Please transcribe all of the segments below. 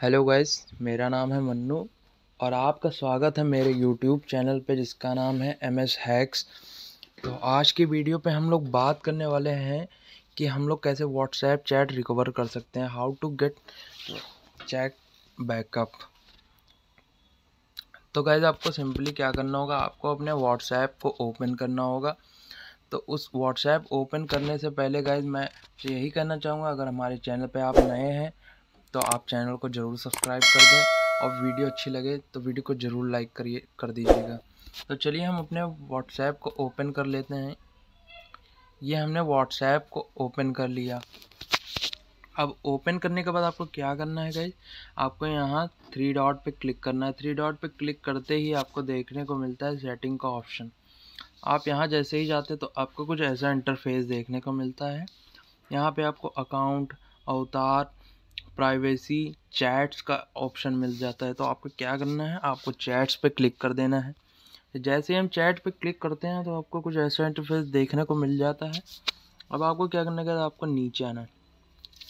Hello guys, मेरा नाम है मन्नू और आपका स्वागत है मेरे यूट्यूब चैनल पे जिसका नाम है एम एस हैक्स तो आज की वीडियो पे हम लोग बात करने वाले हैं कि हम लोग कैसे व्हाट्सएप चैट रिकवर कर सकते हैं how to get chat backup तो गाइज़ आपको सिंपली क्या करना होगा, आपको अपने व्हाट्सएप को ओपन करना होगा। तो उस व्हाट्सएप ओपन करने से पहले गाइज़ मैं यही कहना चाहूँगा, अगर हमारे चैनल पर आप नए हैं तो आप चैनल को ज़रूर सब्सक्राइब कर दें और वीडियो अच्छी लगे तो वीडियो को ज़रूर लाइक करिए, कर दीजिएगा। तो चलिए हम अपने व्हाट्सएप को ओपन कर लेते हैं। ये हमने व्हाट्सएप को ओपन कर लिया। अब ओपन करने के बाद आपको क्या करना है गाइज़ आपको यहाँ थ्री डॉट पे क्लिक करना है। थ्री डॉट पे क्लिक करते ही आपको देखने को मिलता है सेटिंग का ऑप्शन आप यहाँ जैसे ही जाते तो आपको कुछ ऐसा इंटरफेस देखने को मिलता है। यहाँ पे आपको अकाउंट अवतार प्राइवेसी चैट्स का ऑप्शन मिल जाता है तो आपको क्या करना है? आपको चैट्स पे क्लिक कर देना है। जैसे हम चैट पे क्लिक करते हैं तो आपको कुछ ऐसा इंटरफेस देखने को मिल जाता है। अब आपको क्या करने बाद आपको नीचे आना है।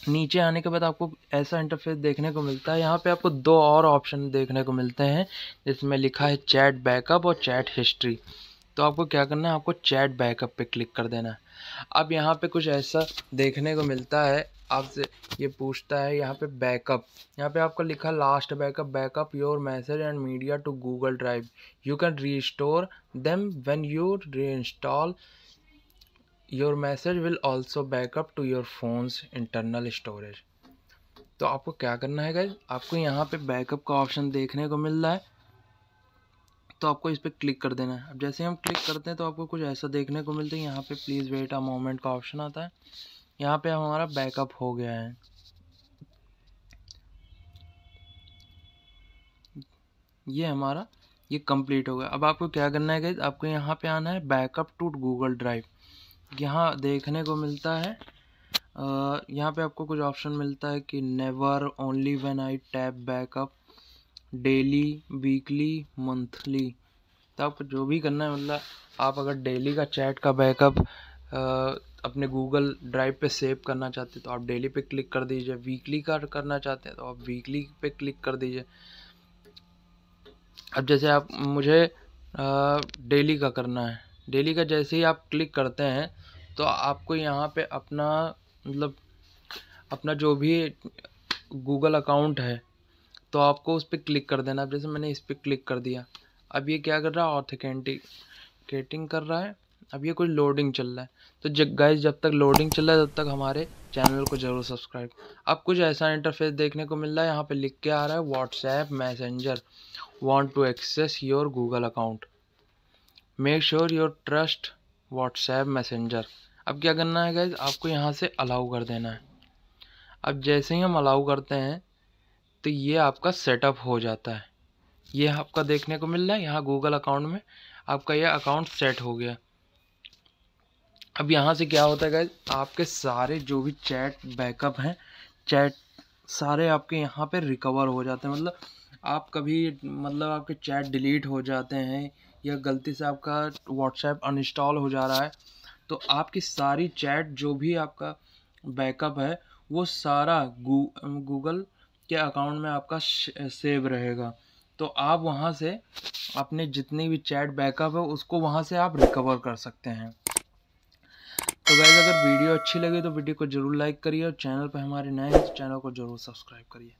नीचे आने के बाद आपको ऐसा इंटरफेस देखने को मिलता है। यहाँ पे आपको दो और ऑप्शन देखने को मिलते हैं, जिसमें लिखा है चैट बैकअप और चैट हिस्ट्री तो आपको क्या करना है? आपको चैट बैकअप पे क्लिक कर देना है। अब यहाँ पे कुछ ऐसा देखने को मिलता है आपसे ये पूछता है, यहाँ पे बैकअप यहाँ पे आपको लिखा last backup backup your message and media to Google drive you can restore them when you reinstall your message will also backup to your phone's internal storage तो आपको क्या करना है गाइज़ आपको यहाँ पे बैकअप का ऑप्शन देखने को मिल रहा है। तो आपको इस पर क्लिक कर देना है। अब जैसे हम क्लिक करते हैं तो आपको कुछ ऐसा देखने को मिलता है। यहाँ पे प्लीज़ वेट अ मोमेंट का ऑप्शन आता है। यहाँ पे हमारा बैकअप हो गया है। ये हमारा, ये कंप्लीट हो गया। अब आपको क्या करना है गाइज़ आपको यहाँ पे आना है बैकअप टू गूगल ड्राइव यहाँ देखने को मिलता है। यहाँ पे आपको कुछ ऑप्शन मिलता है कि never only when I tap backup daily weekly monthly तो आपको जो भी करना है मतलब आप अगर डेली का चैट का बैकअप अपने गूगल ड्राइव पे सेव करना चाहते हैं तो आप डेली पे क्लिक कर दीजिए। वीकली का करना चाहते हैं तो आप वीकली पे क्लिक कर दीजिए। अब जैसे आप, मुझे डेली का करना है। डेली का जैसे ही आप क्लिक करते हैं तो आपको यहाँ पे अपना मतलब अपना जो भी गूगल अकाउंट है तो आपको उस पर क्लिक कर देना। अब जैसे मैंने इस पर क्लिक कर दिया। अब ये क्या कर रहा है? ऑथेंटिकेटिंग कर रहा है। अब ये कुछ लोडिंग चल रहा है। तो जब गाइज़ जब तक लोडिंग चल रहा है, तब तक हमारे चैनल को ज़रूर सब्सक्राइब अब कुछ ऐसा इंटरफेस देखने को मिल रहा है, यहाँ पे लिख के आ रहा है WhatsApp messenger want to access your Google account make sure your trust WhatsApp messenger अब क्या करना है गाइज़ आपको यहाँ से अलाउ कर देना है। अब जैसे ही हम अलाउ करते हैं तो ये आपका सेटअप हो जाता है। ये आपका देखने को मिल रहा है, यहाँ गूगल अकाउंट में आपका यह अकाउंट सेट हो गया। अब यहाँ से क्या होता है आपके सारे जो भी चैट बैकअप हैं चैट सारे आपके यहाँ पे रिकवर हो जाते हैं। मतलब आप कभी मतलब आपके चैट डिलीट हो जाते हैं या गलती से आपका व्हाट्सएप अनइंस्टॉल हो जा रहा है तो आपकी सारी चैट जो भी आपका बैकअप है, वो सारा गू गूगल के अकाउंट में आपका सेव रहेगा। तो आप वहाँ से अपने जितनी भी चैट बैकअप है, उसको वहाँ से आप रिकवर कर सकते हैं। तो गाइज़ अगर वीडियो अच्छी लगी तो वीडियो को ज़रूर लाइक करिए और चैनल पर हमारे नए हैं तो चैनल को ज़रूर सब्सक्राइब करिए।